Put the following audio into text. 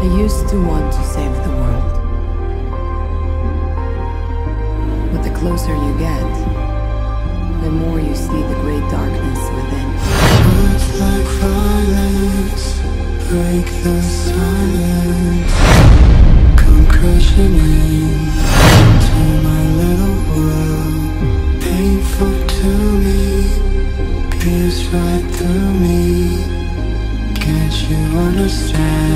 I used to want to save the world. But the closer you get, the more you see the great darkness within. Words like violence break the silence. Come crashing in to my little world. Painful to me, pierce right through me. Can't you understand?